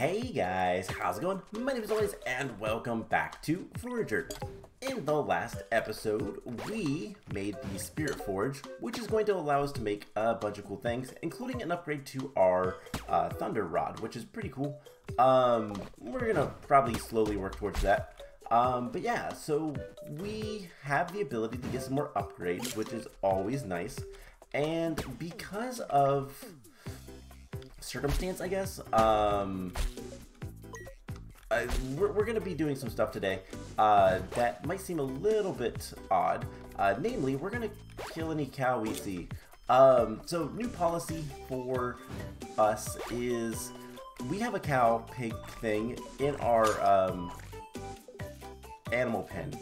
Hey guys, how's it going? My name is Always, and welcome back to Forager. In the last episode, we made the Spirit Forge, which is going to allow us to make a bunch of cool things, including an upgrade to our uh, Thunder Rod, which is pretty cool. Um, we're gonna probably slowly work towards that. Um, but yeah, so we have the ability to get some more upgrades, which is always nice. And because of circumstance, I guess. Um, I, we're, we're going to be doing some stuff today uh, that might seem a little bit odd. Uh, namely, we're going to kill any cow we see. Um, so, new policy for us is we have a cow pig thing in our um, animal pen.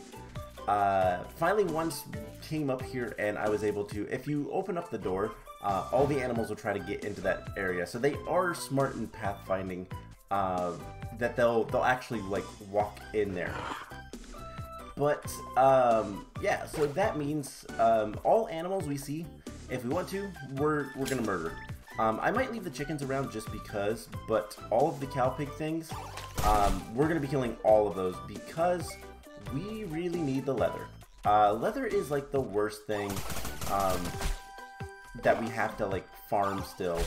Uh, finally, once came up here and I was able to, if you open up the door, uh, all the animals will try to get into that area. So they are smart in pathfinding. Uh, that they'll they'll actually like walk in there. But um, yeah, so that means um, all animals we see, if we want to, we're we're gonna murder. Um, I might leave the chickens around just because, but all of the cow pig things, um, we're gonna be killing all of those because we really need the leather. Uh, leather is like the worst thing um, that we have to like farm still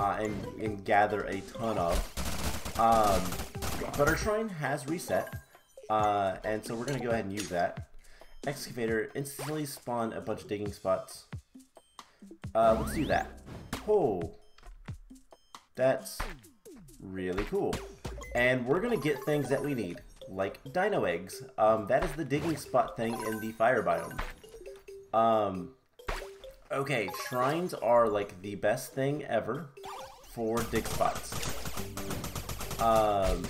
uh, and, and gather a ton of. Um, but our shrine has reset, uh, and so we're gonna go ahead and use that. Excavator instantly spawn a bunch of digging spots. Uh, let's do that. Oh, that's really cool. And we're gonna get things that we need, like dino eggs. Um, that is the digging spot thing in the fire biome. Um, Okay, shrines are like the best thing ever for dig spots. Um,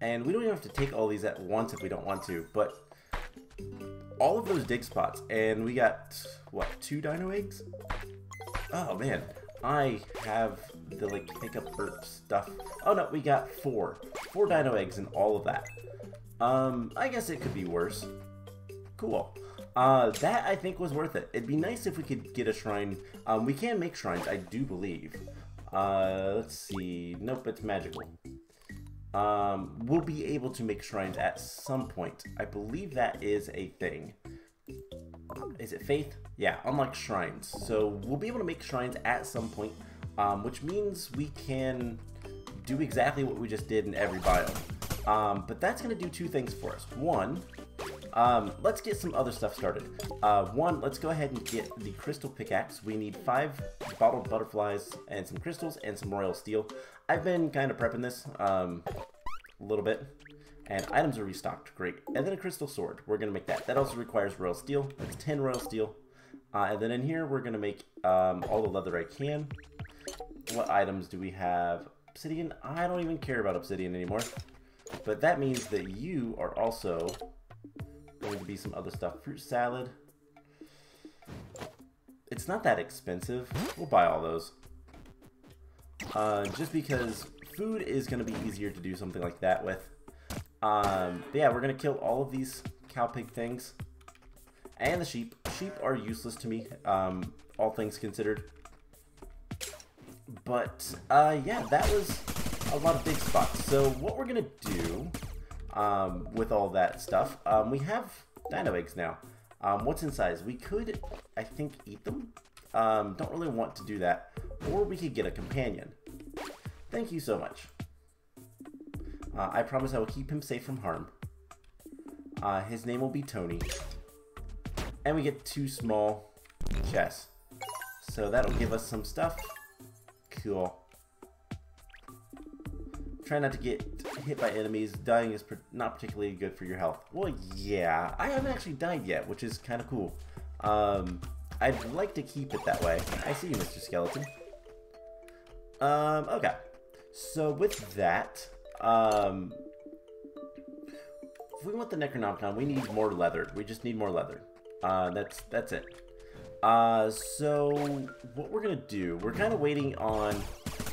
and we don't even have to take all these at once if we don't want to, but all of those dig spots, and we got, what, two dino eggs? Oh man, I have the like pickup burp stuff. Oh no, we got four. Four dino eggs and all of that. Um, I guess it could be worse. Cool. Uh, that I think was worth it. It'd be nice if we could get a shrine. Um, we can make shrines, I do believe. Uh, let's see. Nope, it's magical. Um, we'll be able to make shrines at some point. I believe that is a thing. Is it faith? Yeah, unlike shrines. So we'll be able to make shrines at some point, um, which means we can do exactly what we just did in every biome. Um, but that's going to do two things for us. One, um, let's get some other stuff started. Uh, one, let's go ahead and get the crystal pickaxe. We need five bottled butterflies and some crystals and some royal steel. I've been kind of prepping this um, a little bit. And items are restocked. Great. And then a crystal sword. We're going to make that. That also requires royal steel. That's 10 royal steel. Uh, and then in here, we're going to make um, all the leather I can. What items do we have? Obsidian? I don't even care about obsidian anymore. But that means that you are also going to be some other stuff. Fruit salad. It's not that expensive. We'll buy all those. Uh, just because food is going to be easier to do something like that with. Um, yeah, we're going to kill all of these cow pig things. And the sheep. Sheep are useless to me, um, all things considered. But, uh, yeah, that was a lot of big spots. So what we're going to do um, with all that stuff. Um, we have dino eggs now. Um, what's inside? We could, I think, eat them. Um, don't really want to do that. Or we could get a companion. Thank you so much. Uh, I promise I will keep him safe from harm. Uh, his name will be Tony. And we get two small chests. So that'll give us some stuff. Cool. Try not to get hit by enemies. Dying is not particularly good for your health. Well, yeah. I haven't actually died yet, which is kind of cool. Um, I'd like to keep it that way. I see you, Mr. Skeleton. Um, okay. So with that, um, if we want the Necronomicon, we need more leather. We just need more leather. Uh, that's that's it. Uh, so what we're gonna do, we're kind of waiting on.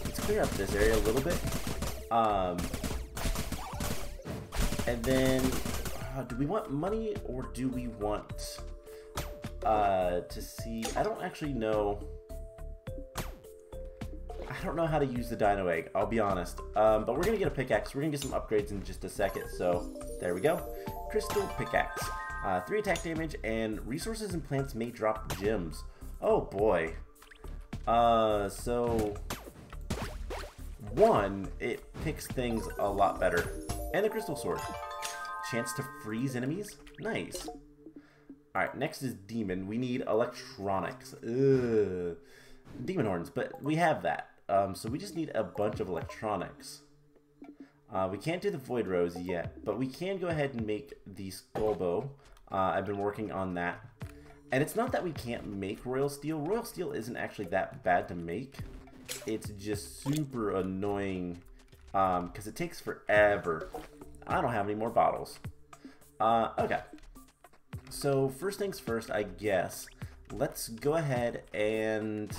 Let's clear up this area a little bit. Um, and then, uh, do we want money or do we want uh, to see? I don't actually know. I don't know how to use the dino egg, I'll be honest. Um, but we're gonna get a pickaxe. We're gonna get some upgrades in just a second. So there we go. Crystal pickaxe. Uh, three attack damage and resources and plants may drop gems. Oh boy. Uh, so one, it picks things a lot better. And a crystal sword. Chance to freeze enemies? Nice. Alright, next is demon. We need electronics. Ugh. Demon horns, but we have that. Um, so we just need a bunch of electronics. Uh, we can't do the void rose yet, but we can go ahead and make the skull bow. Uh, I've been working on that. And it's not that we can't make royal steel. Royal steel isn't actually that bad to make. It's just super annoying because um, it takes forever. I don't have any more bottles. Uh, okay. So first things first, I guess. Let's go ahead and...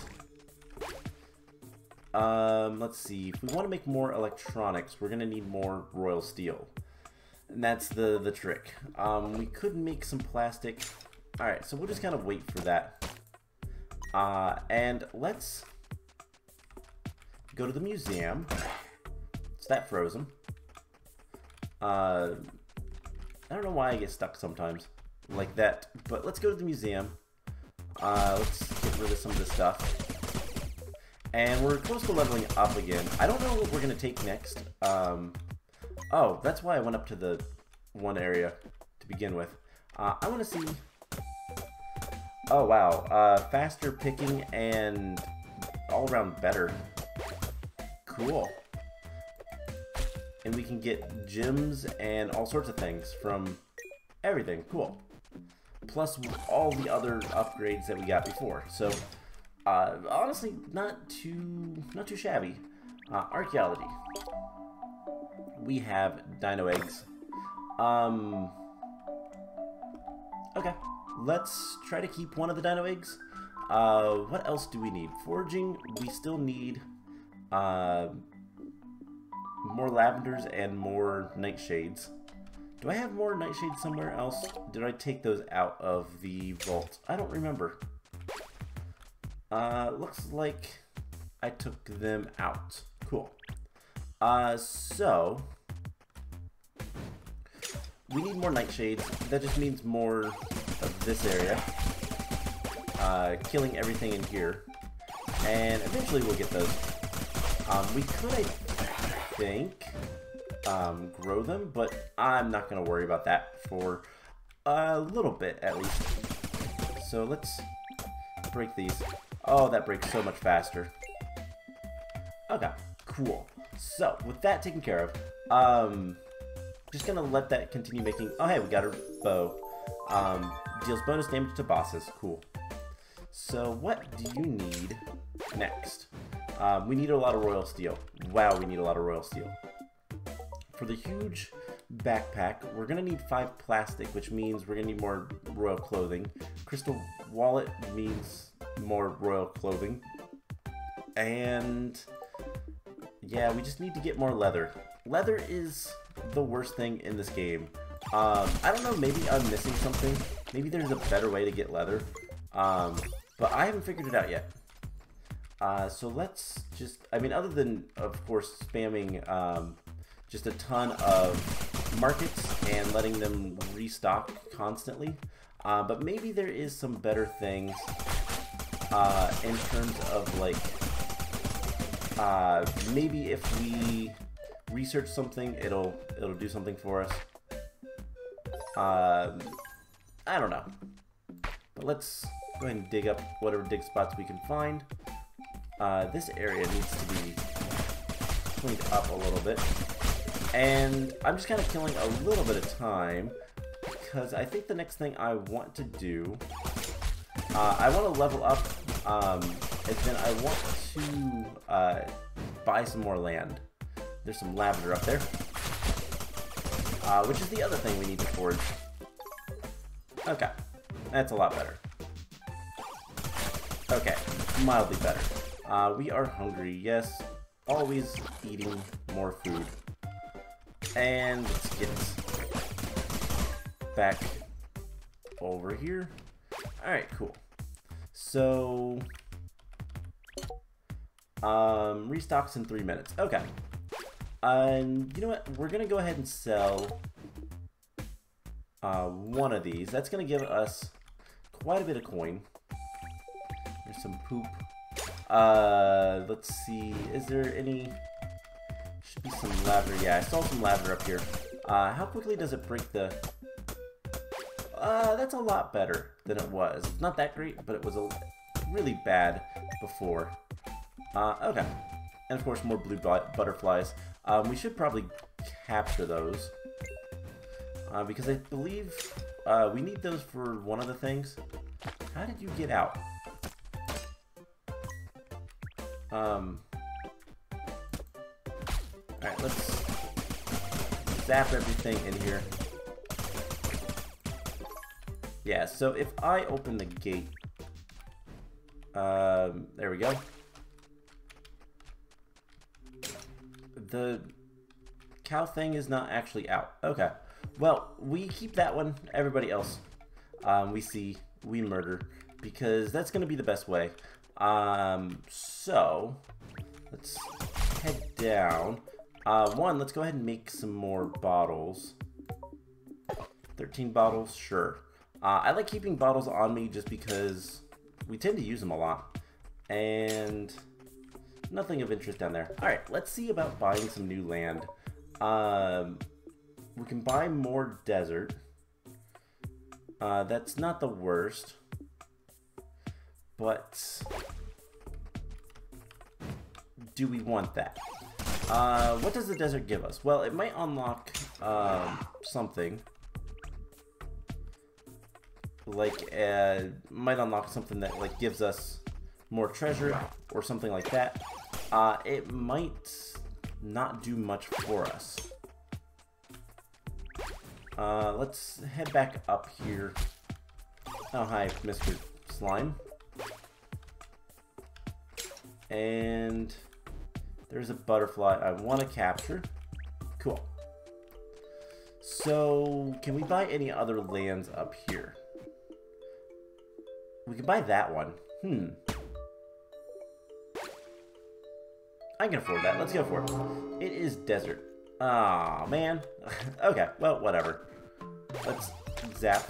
Um, let's see. If we want to make more electronics, we're going to need more royal steel. And that's the, the trick. Um, we could make some plastic. Alright, so we'll just kind of wait for that. Uh, and let's go to the museum. Is that frozen? Uh, I don't know why I get stuck sometimes like that, but let's go to the museum. Uh, let's get rid of some of this stuff. And we're close to leveling up again. I don't know what we're going to take next. Um, oh, that's why I went up to the one area to begin with. Uh, I want to see... Oh, wow. Uh, faster picking and all around better. Cool. And we can get gems and all sorts of things from everything. Cool. Plus all the other upgrades that we got before. So, uh, honestly, not too, not too shabby. Uh, archaeology. We have dino eggs. Um, okay, let's try to keep one of the dino eggs. Uh, what else do we need? Foraging, we still need uh, more lavenders and more nightshades. Do I have more nightshades somewhere else? Did I take those out of the vault? I don't remember. Uh, looks like I took them out. Cool. Uh, so... We need more nightshades. That just means more of this area. Uh, killing everything in here. And eventually we'll get those. Um, we could, I think, um, grow them, but I'm not going to worry about that for a little bit, at least. So let's break these. Oh, that breaks so much faster. Okay, cool. So, with that taken care of, um, just gonna let that continue making... Oh, hey, we got a bow. Um, deals bonus damage to bosses. Cool. So, what do you need next? Um, we need a lot of royal steel. Wow, we need a lot of royal steel. For the huge backpack, we're going to need five plastic, which means we're going to need more royal clothing. Crystal wallet means more royal clothing. And yeah, we just need to get more leather. Leather is the worst thing in this game. Um, I don't know, maybe I'm missing something. Maybe there's a better way to get leather. Um, but I haven't figured it out yet. Uh, so let's just, I mean, other than, of course, spamming um, just a ton of markets and letting them restock constantly, uh, but maybe there is some better things uh, in terms of like uh, maybe if we research something, it'll it'll do something for us. Um, I don't know, but let's go ahead and dig up whatever dig spots we can find. Uh, this area needs to be cleaned up a little bit. And I'm just kind of killing a little bit of time because I think the next thing I want to do, uh, I want to level up, um, and then I want to uh, buy some more land. There's some lavender up there, uh, which is the other thing we need to forge. Okay, that's a lot better. Okay, mildly better. Uh, we are hungry, yes. Always eating more food. And let's get back over here. Alright, cool. So, Um, restocks in three minutes. Okay. And you know what? We're gonna go ahead and sell uh, one of these. That's gonna give us quite a bit of coin. There's some poop. Uh, let's see. Is there any? Should be some lavender. Yeah, I saw some lavender up here. Uh, how quickly does it break the? Uh, that's a lot better than it was. It's not that great, but it was a really bad before. Uh, okay. And of course, more blue butterflies. Um, we should probably capture those. Uh, because I believe uh, we need those for one of the things. How did you get out? Um. Alright, let's zap everything in here. Yeah, so if I open the gate, um, there we go. The cow thing is not actually out. Okay. Well, we keep that one. Everybody else, um, we see, we murder. Because that's going to be the best way. Um, so, let's head down. Uh, one, let's go ahead and make some more bottles. 13 bottles, sure. Uh, I like keeping bottles on me just because we tend to use them a lot. And nothing of interest down there. Alright, let's see about buying some new land. Um, we can buy more desert. Uh, that's not the worst. But do we want that? Uh, what does the desert give us? Well, it might unlock um, something. Like, uh, might unlock something that like gives us more treasure or something like that. Uh, it might not do much for us. Uh, let's head back up here. Oh, hi, Mr. Slime. And there's a butterfly I want to capture. Cool. So, can we buy any other lands up here? We can buy that one. Hmm. I can afford that. Let's go for it. It is desert. Ah, man. okay, well, whatever. Let's zap.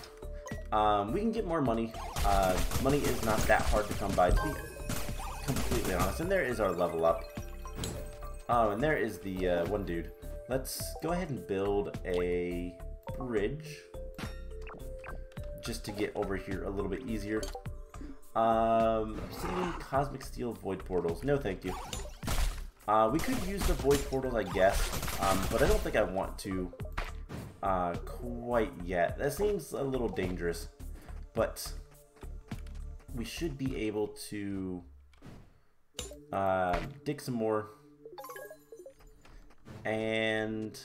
Um, we can get more money. Uh, money is not that hard to come by, to be completely honest. And there is our level up. Oh, and there is the uh, one dude. Let's go ahead and build a bridge. Just to get over here a little bit easier. Um, Obsidian, Cosmic Steel, Void Portals. No, thank you. Uh, we could use the Void Portals, I guess, um, but I don't think I want to uh, quite yet. That seems a little dangerous, but we should be able to uh, dig some more. And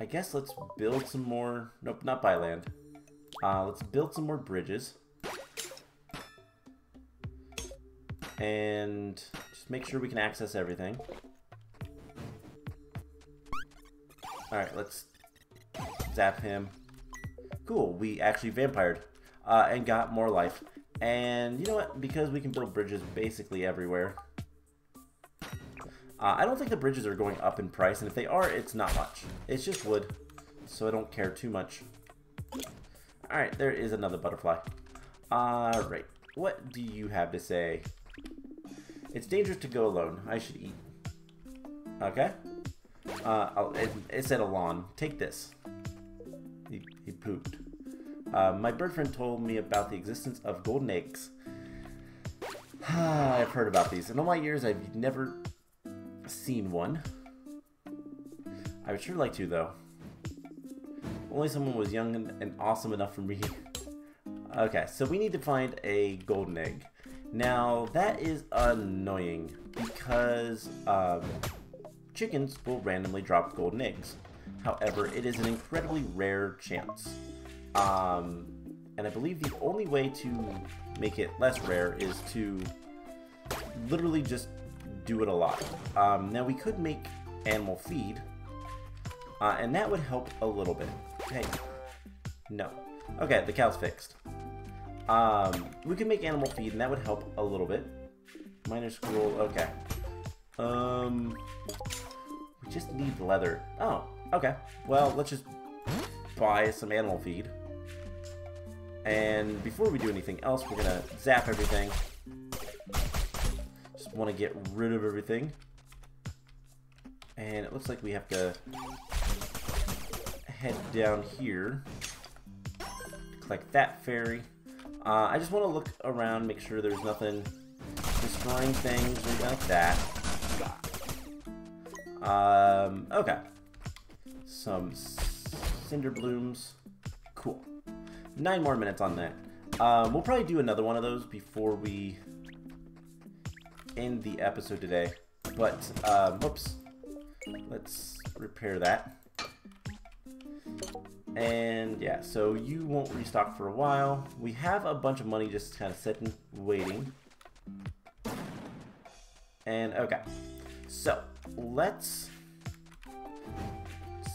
I guess let's build some more. Nope, not buy land. Uh, let's build some more bridges. And just make sure we can access everything. Alright, let's zap him. Cool, we actually vampired uh, and got more life. And you know what? Because we can build bridges basically everywhere. Uh, I don't think the bridges are going up in price, and if they are, it's not much. It's just wood, so I don't care too much. Alright, there is another butterfly. Alright, what do you have to say? It's dangerous to go alone. I should eat. Okay. Uh, it, it said Alon. Take this. He, he pooped. Uh, my bird friend told me about the existence of golden eggs. I've heard about these. In all my years, I've never seen one. I would sure like to, though. Only someone was young and, awesome enough for me. okay, so we need to find a golden egg. Now, that is annoying because um, chickens will randomly drop golden eggs. However, it is an incredibly rare chance. Um, and I believe the only way to make it less rare is to literally just do it a lot. Um, now, we could make animal feed, uh, and that would help a little bit. Hey, no. Okay, the cow's fixed. Um, we could make animal feed, and that would help a little bit. Miner scroll, okay. Um, we just need leather. Oh, okay. Well, let's just buy some animal feed. And before we do anything else, we're gonna zap everything. Want to get rid of everything. And it looks like we have to head down here. Collect that fairy. Uh, I just want to look around, make sure there's nothing destroying things or anything like that. Um, okay. Some cinder blooms. Cool. Nine more minutes on that. Um, we'll probably do another one of those before we end the episode today. But, um, whoops. Let's repair that. And yeah, so you won't restock for a while. We have a bunch of money just kind of sitting, waiting. And okay, so let's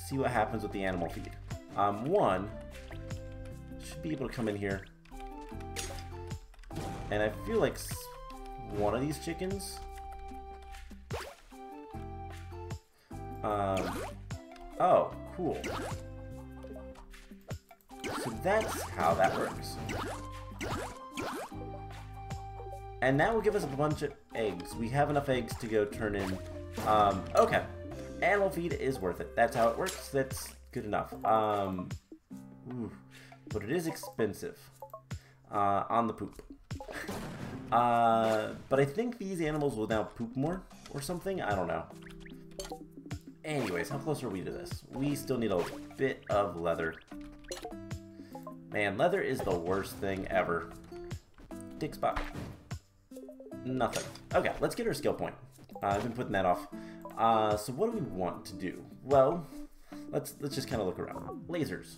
see what happens with the animal feed. Um, one should be able to come in here, and I feel like one of these chickens. Um, oh, cool. So that's how that works. And that will give us a bunch of eggs. We have enough eggs to go turn in. Um, okay. Animal feed is worth it. That's how it works. That's good enough. Um, but it is expensive uh, on the poop. uh, but I think these animals will now poop more or something. I don't know. Anyways, how close are we to this? We still need a bit of leather. Man, leather is the worst thing ever. Dig spot. Nothing. Okay, let's get our skill point. Uh, I've been putting that off. Uh, so what do we want to do? Well, let's let's just kind of look around. Lasers.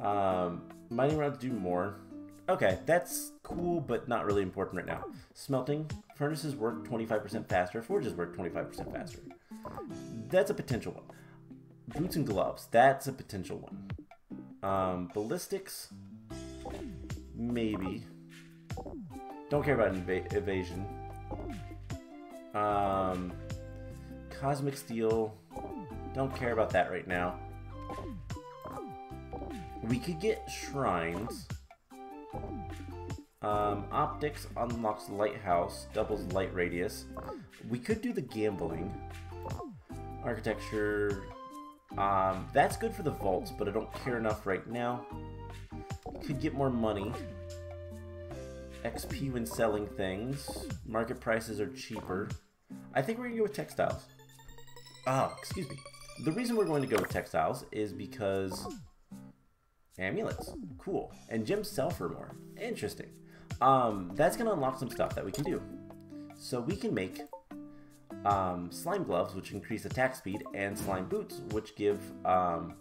Um, mining rods do more. Okay, that's cool, but not really important right now. Smelting. Furnaces work 25% faster. Forges work 25% faster. That's a potential one. Boots and gloves. That's a potential one. Um, ballistics, maybe. Don't care about ev evasion. Um, cosmic steel, don't care about that right now. We could get shrines. Um, optics unlocks lighthouse, doubles light radius. We could do the gambling. Architecture, um, that's good for the vaults, but I don't care enough right now. Could get more money. XP when selling things. Market prices are cheaper. I think we're to go with textiles. Oh, excuse me. The reason we're going to go with textiles is because amulets. Cool. And gems sell for more. Interesting. Um, that's going to unlock some stuff that we can do. So we can make um, slime gloves, which increase attack speed, and slime boots, which give um,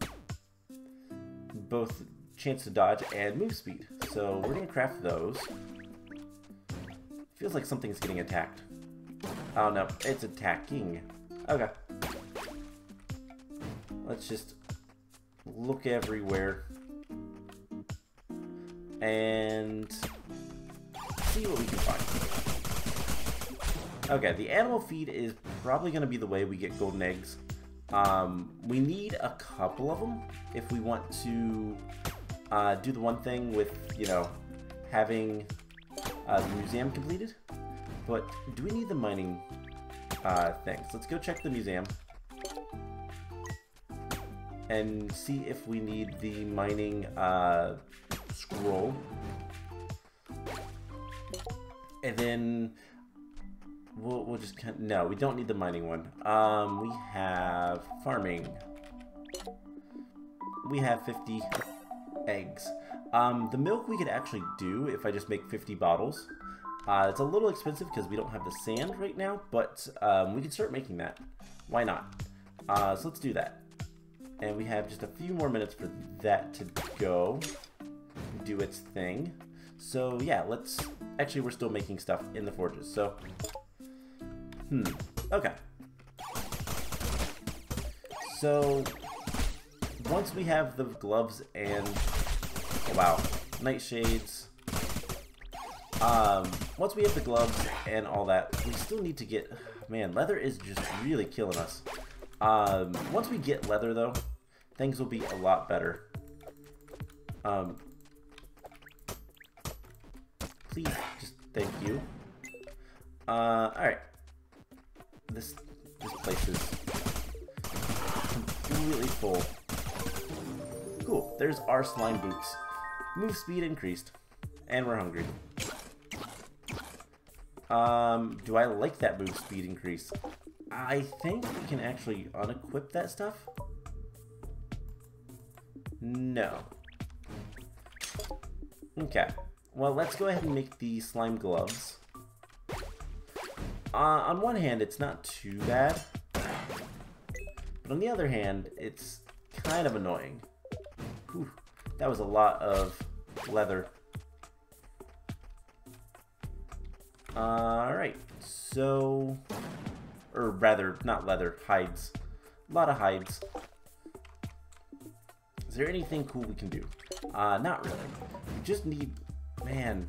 both chance to dodge and move speed. So we're gonna craft those. Feels like something's getting attacked. Oh no, it's attacking. Okay. Let's just look everywhere. And see what we can find. Okay, the animal feed is probably going to be the way we get golden eggs. Um, we need a couple of them if we want to uh, do the one thing with, you know, having uh, the museum completed. But do we need the mining uh, things? Let's go check the museum and see if we need the mining uh, scroll. And then We'll, we'll just no, we don't need the mining one. Um, we have farming. We have 50 eggs. Um, the milk we could actually do if I just make 50 bottles. Uh, it's a little expensive because we don't have the sand right now, but um, we can start making that. Why not? Uh, so let's do that. And we have just a few more minutes for that to go, do its thing. So yeah, let's, actually we're still making stuff in the forges. So Hmm. Okay. So, once we have the gloves and, oh, wow, nightshades, Um, once we have the gloves and all that, we still need to get... Man, leather is just really killing us. Um, once we get leather, though, things will be a lot better. Um, please, just thank you. Uh, alright. This, this place is completely full. Cool, there's our slime boots. Move speed increased. And we're hungry. Um, do I like that move speed increase? I think we can actually unequip that stuff. No. Okay. Well, let's go ahead and make the slime gloves. Uh, on one hand, it's not too bad. But on the other hand, it's kind of annoying. Whew, that was a lot of leather. Alright, so... Or rather, not leather, hides. A lot of hides. Is there anything cool we can do? Uh, not really. We just need... Man.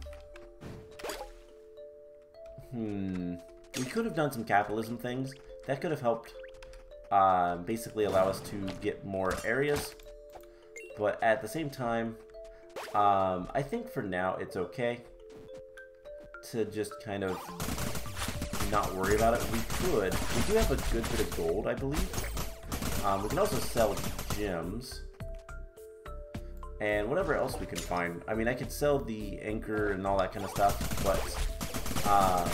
Hmm. We could have done some capitalism things. That could have helped uh, basically allow us to get more areas. But at the same time, um, I think for now it's okay to just kind of not worry about it. We could. We do have a good bit of gold, I believe. Um, we can also sell gems. And whatever else we can find. I mean, I could sell the anchor and all that kind of stuff, but... Uh,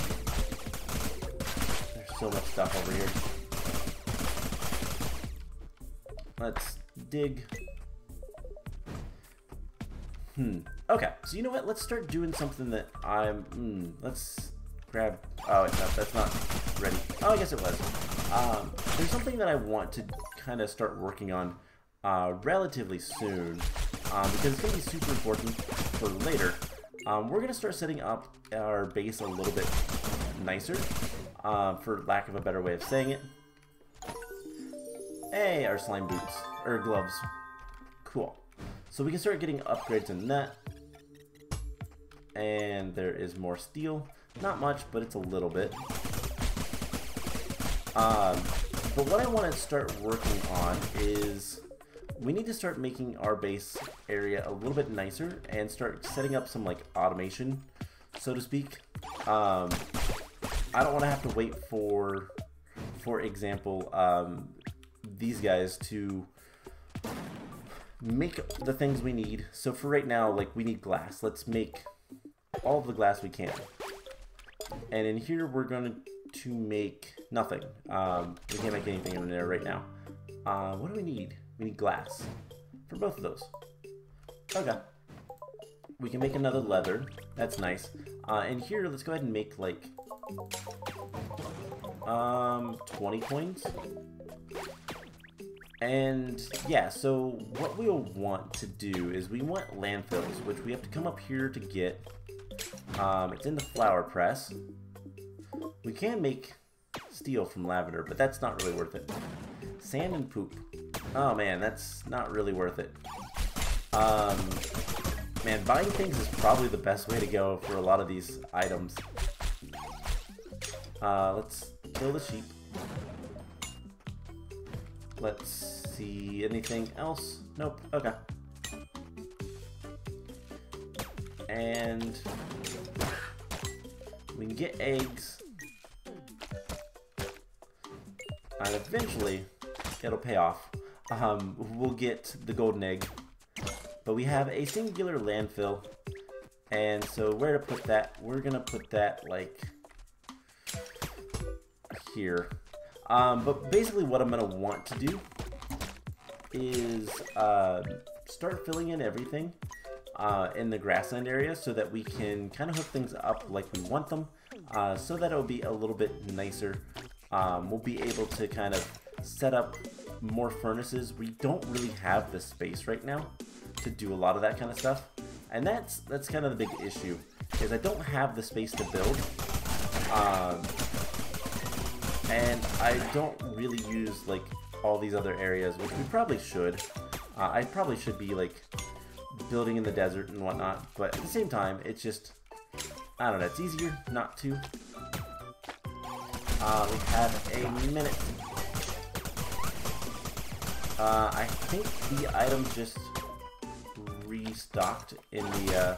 there's so much stuff over here. Let's dig. Hmm. Okay, so you know what? Let's start doing something that I'm... Hmm, let's grab... Oh, wait, no, that's not ready. Oh, I guess it was. Um, there's something that I want to kind of start working on uh, relatively soon um, because it's going to be super important for later. Um, we're going to start setting up our base a little bit nicer, uh, for lack of a better way of saying it. Hey, our slime boots, or gloves. Cool. So we can start getting upgrades in that. And there is more steel. Not much, but it's a little bit. Um, but what I want to start working on is we need to start making our base area a little bit nicer and start setting up some like automation, so to speak. Um, I don't want to have to wait for, for example, um, these guys to make the things we need. So for right now, like we need glass. Let's make all the glass we can. And in here, we're going to to make nothing. Um, we can't make anything in there right now. Uh, what do we need? We need glass for both of those. Okay. We can make another leather. That's nice. Uh, and here, let's go ahead and make like um 20 coins. And yeah, so what we'll want to do is we want landfills, which we have to come up here to get. Um, it's in the flower press. We can make steel from lavender, but that's not really worth it. Sand and poop. Oh man, that's not really worth it. Um, man, buying things is probably the best way to go for a lot of these items. Uh, let's kill the sheep. Let's see anything else. Nope. Okay. And we can get eggs. And eventually, it'll pay off. Um, we'll get the golden egg. But we have a singular landfill. And so where to put that? We're going to put that like here. Um, but basically what I'm going to want to do is uh, start filling in everything uh, in the grassland area so that we can kind of hook things up like we want them uh, so that it'll be a little bit nicer. Um, we'll be able to kind of set up more furnaces. We don't really have the space right now to do a lot of that kind of stuff. And that's that's kind of the big issue, is I don't have the space to build. Um, and I don't really use like all these other areas, which we probably should. Uh, I probably should be like building in the desert and whatnot, but at the same time, it's just I don't know, it's easier not to. Uh, we have a minute. Uh, I think the item just restocked in the uh,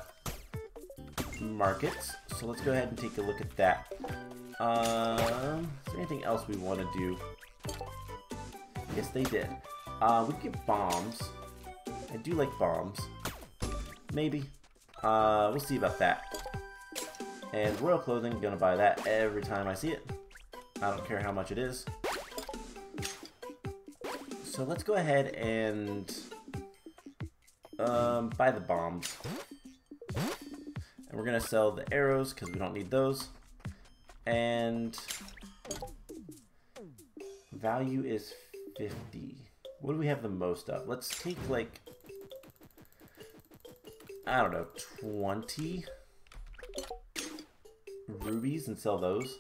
markets. So let's go ahead and take a look at that. Um, is there anything else we want to do? Yes, they did. Uh, we get bombs. I do like bombs. Maybe. Uh, we'll see about that. And royal clothing, gonna buy that every time I see it. I don't care how much it is. So let's go ahead and um, buy the bombs. And we're gonna sell the arrows because we don't need those. And value is 50. What do we have the most of? Let's take like, I don't know, 20 rubies and sell those.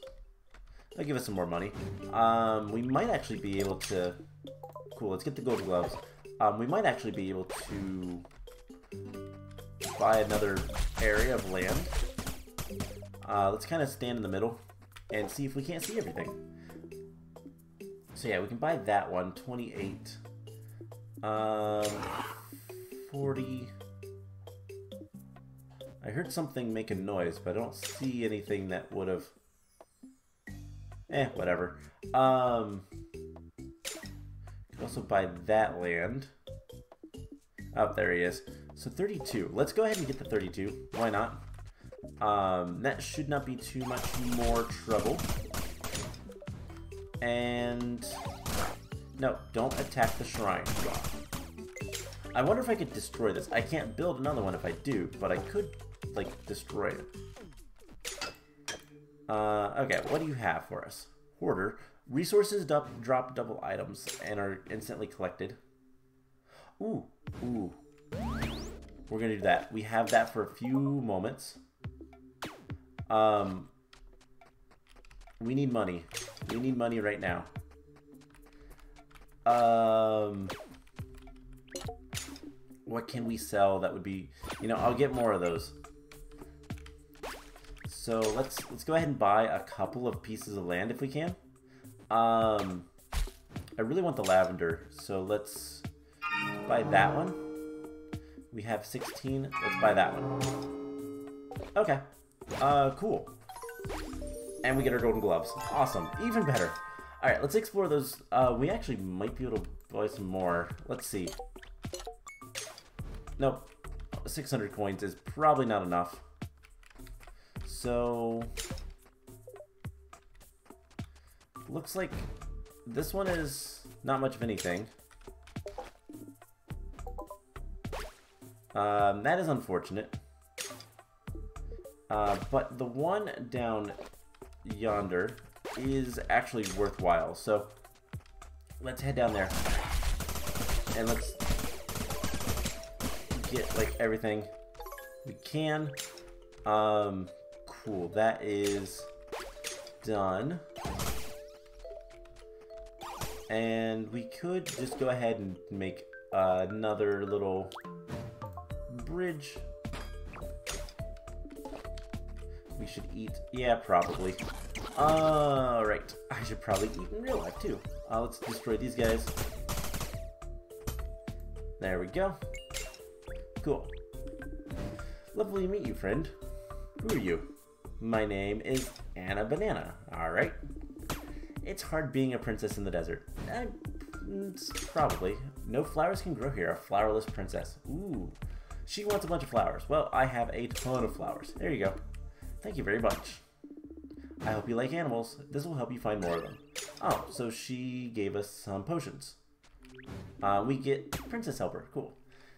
That'll give us some more money. Um, we might actually be able to... Cool, let's get the gold gloves. Um, we might actually be able to buy another area of land. Uh, let's kind of stand in the middle and see if we can't see everything. So yeah, we can buy that one, 28. Um, 40. I heard something make a noise, but I don't see anything that would have... Eh, whatever. Um, also buy that land. Oh, there he is. So 32. Let's go ahead and get the 32. Why not? Um, that should not be too much more trouble. And... No, don't attack the shrine. I wonder if I could destroy this. I can't build another one if I do, but I could, like, destroy it. Uh, okay, what do you have for us? Hoarder. Resources drop double items and are instantly collected. Ooh, ooh. We're gonna do that. We have that for a few moments. Um, we need money. We need money right now. Um, what can we sell that would be, you know, I'll get more of those. So let's let's go ahead and buy a couple of pieces of land if we can. Um, I really want the lavender, so let's buy that one. We have 16. Let's buy that one. Okay. Uh, cool. And we get our golden gloves. Awesome. Even better. Alright, let's explore those. Uh, we actually might be able to buy some more. Let's see. Nope. 600 coins is probably not enough. So... Looks like this one is not much of anything. Um, that is unfortunate. Uh, but the one down yonder is actually worthwhile. So let's head down there and let's get like everything we can. Um, cool. That is done. And we could just go ahead and make uh, another little bridge. We should eat. Yeah, probably. Alright. I should probably eat in real life, too. Uh, let's destroy these guys. There we go. Cool. Lovely to meet you, friend. Who are you? My name is Anna Banana. Alright. It's hard being a princess in the desert. Uh, probably. No flowers can grow here. A flowerless princess. Ooh. She wants a bunch of flowers. Well, I have a ton of flowers. There you go. Thank you very much. I hope you like animals. This will help you find more of them. Oh, so she gave us some potions. Uh, we get Princess Helper. Cool.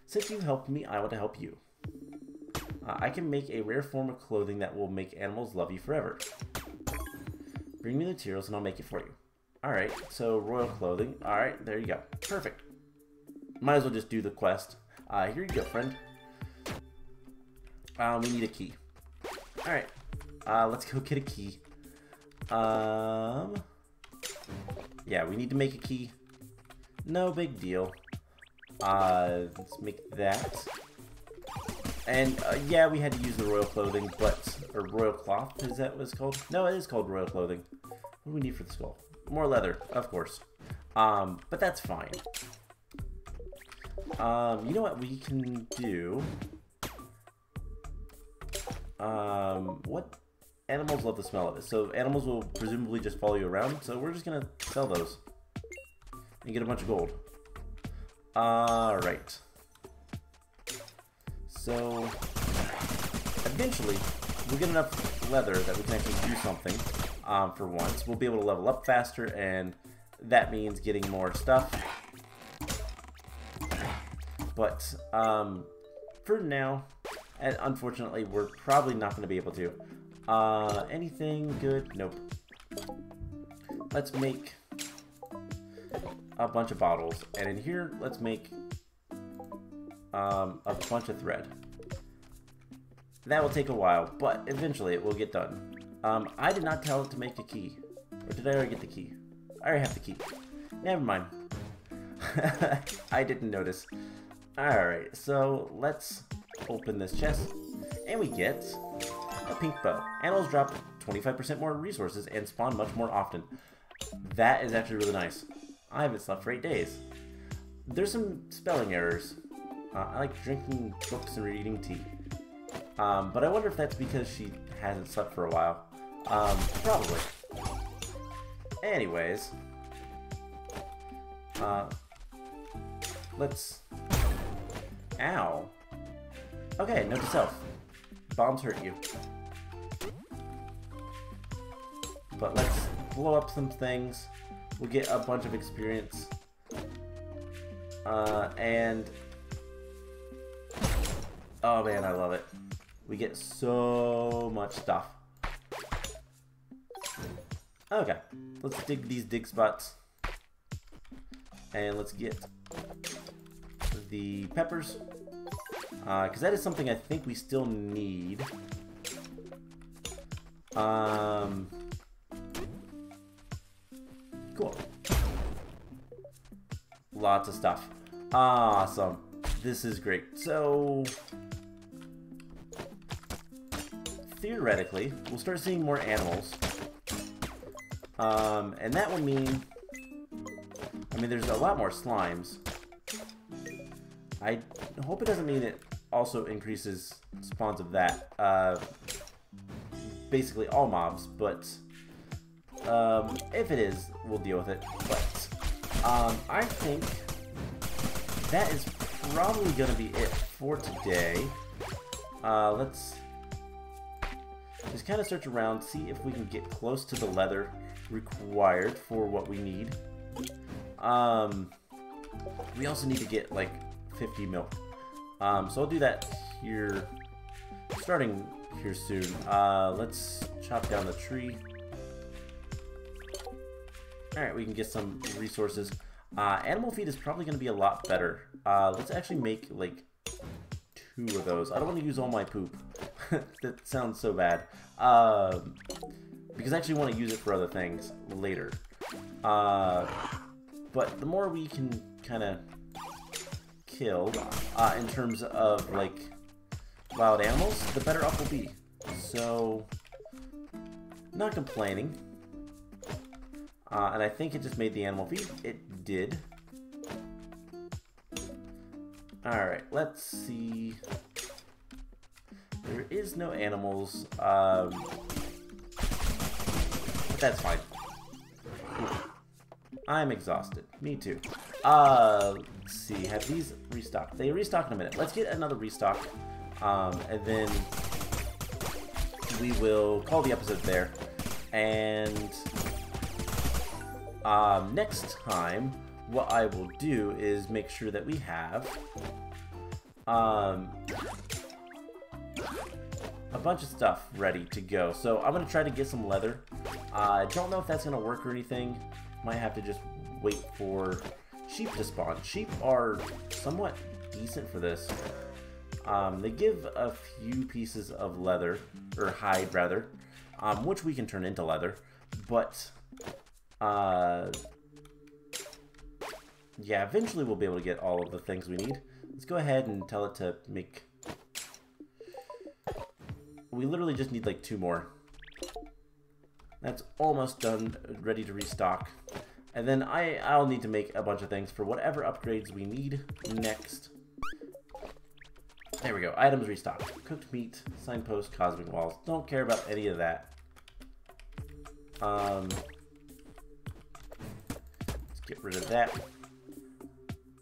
Since you helped me, I want to help you. Uh, I can make a rare form of clothing that will make animals love you forever. Bring me the materials and I'll make it for you. Alright, so royal clothing. Alright, there you go. Perfect. Might as well just do the quest. Uh, here you go, friend. Uh, we need a key. Alright. Uh, let's go get a key. Um... Yeah, we need to make a key. No big deal. Uh, let's make that. And uh, yeah, we had to use the royal clothing, but or royal cloth is that what it's called? No, it is called royal clothing. What do we need for the skull? More leather, of course. Um, but that's fine. Um, you know what we can do? Um, what animals love the smell of it? So animals will presumably just follow you around. So we're just gonna sell those and get a bunch of gold. All right. So eventually, we'll get enough leather that we can actually do something um, for once. We'll be able to level up faster, and that means getting more stuff. But um, for now, and unfortunately, we're probably not going to be able to. Uh, anything good? Nope. Let's make a bunch of bottles. And in here, let's make um, a bunch of thread. That will take a while, but eventually it will get done. Um, I did not tell it to make a key. Or did I already get the key? I already have the key. Never mind. I didn't notice. Alright, so let's open this chest. And we get a pink bow. Animals drop 25% more resources and spawn much more often. That is actually really nice. I haven't slept for 8 days. There's some spelling errors. Uh, I like drinking books and reading tea. Um, but I wonder if that's because she hasn't slept for a while. Um, probably. Anyways. Uh, let's... Ow. Okay, note to self. Bombs hurt you. But let's blow up some things. We'll get a bunch of experience. Uh, and... Oh man, I love it. We get so much stuff. Okay, let's dig these dig spots. And let's get the peppers. Because uh, that is something I think we still need. Um, cool. Lots of stuff. Awesome. This is great. So, theoretically, we'll start seeing more animals. Um, and that would mean... I mean, there's a lot more slimes. I hope it doesn't mean it also increases spawns of that. Uh, basically all mobs, but um, if it is, we'll deal with it. But um, I think that is probably going to be it for today. Uh, let's just kind of search around, see if we can get close to the leather required for what we need. Um, we also need to get like 50 milk. Um, so I'll do that here, starting here soon. Uh, let's chop down the tree. Alright, we can get some resources. Uh, animal feed is probably going to be a lot better. Uh, let's actually make, like, two of those. I don't want to use all my poop. that sounds so bad. Um, because I actually want to use it for other things later. Uh, but the more we can kind of kill uh, in terms of like wild animals, the better off we'll be. So, not complaining. Uh, and I think it just made the animal feed. It did. Alright, let's see. There is no animals. Um, but that's fine. I'm exhausted. Me too. Uh, let's see. Have these restocked? They restock in a minute. Let's get another restock. Um, and then we will call the episode there. And um, next time, what I will do is make sure that we have um, a bunch of stuff ready to go. So I'm going to try to get some leather. I uh, don't know if that's going to work or anything. Might have to just wait for sheep to spawn. Sheep are somewhat decent for this. Um, they give a few pieces of leather, or hide rather, um, which we can turn into leather, but uh, yeah, eventually we'll be able to get all of the things we need. Let's go ahead and tell it to make we literally just need like two more. That's almost done, ready to restock. And then I, I'll need to make a bunch of things for whatever upgrades we need next. There we go. Items restocked. Cooked meat, signpost, cosmic walls. Don't care about any of that. Um, let's get rid of that.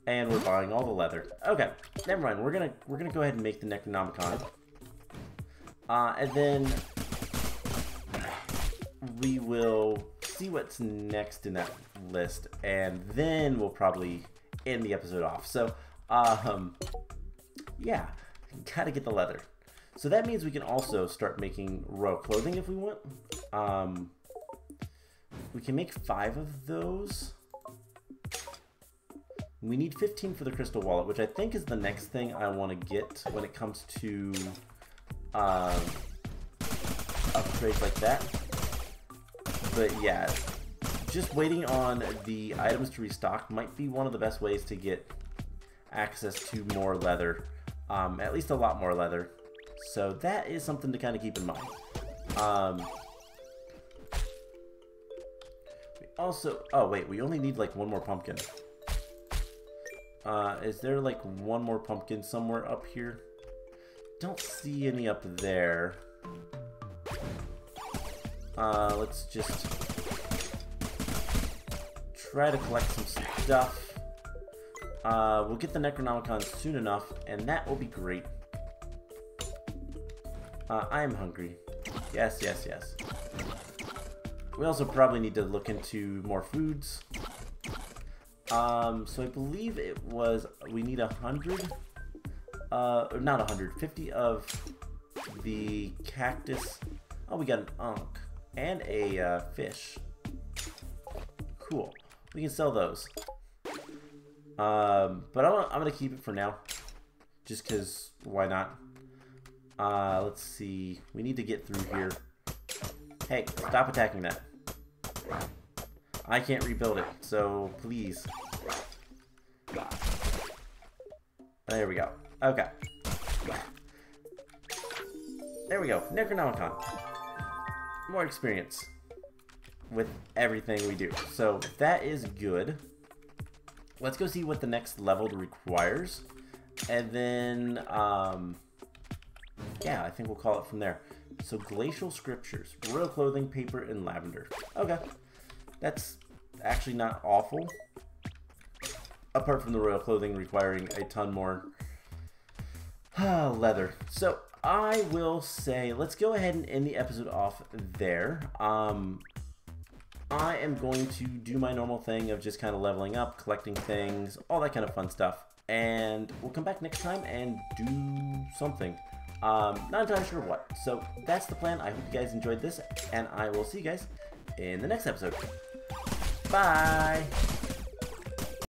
And we're buying all the leather. Okay, never mind. We're gonna we're gonna go ahead and make the Necronomicon. Uh, and then we will see what's next in that list, and then we'll probably end the episode off. So, um, yeah, gotta get the leather. So that means we can also start making royal clothing if we want. Um, we can make five of those. We need 15 for the crystal wallet, which I think is the next thing I want to get when it comes to um, upgrades like that. But yeah, just waiting on the items to restock might be one of the best ways to get access to more leather. Um, at least a lot more leather. So that is something to kind of keep in mind. Um, we also, oh wait, we only need like one more pumpkin. Uh, is there like one more pumpkin somewhere up here? Don't see any up there. Uh, let's just try to collect some stuff. Uh, we'll get the Necronomicon soon enough, and that will be great. Uh, I am hungry. Yes, yes, yes. We also probably need to look into more foods. Um, so I believe it was, we need a hundred, uh, not hundred, fifty of the cactus. Oh, we got an unk and a uh, fish. Cool. We can sell those. Um, but I'm, I'm going to keep it for now. Just because, why not? Uh, let's see. We need to get through here. Hey, stop attacking that. I can't rebuild it, so please. There we go. Okay. There we go. Necronomicon more experience with everything we do. So that is good. Let's go see what the next level requires. And then, um, yeah, I think we'll call it from there. So glacial scriptures, royal clothing, paper, and lavender. Okay, that's actually not awful. Apart from the royal clothing requiring a ton more leather. So I will say, let's go ahead and end the episode off there. Um, I am going to do my normal thing of just kind of leveling up, collecting things, all that kind of fun stuff. And we'll come back next time and do something. Um, not entirely sure what. So that's the plan. I hope you guys enjoyed this, and I will see you guys in the next episode. Bye!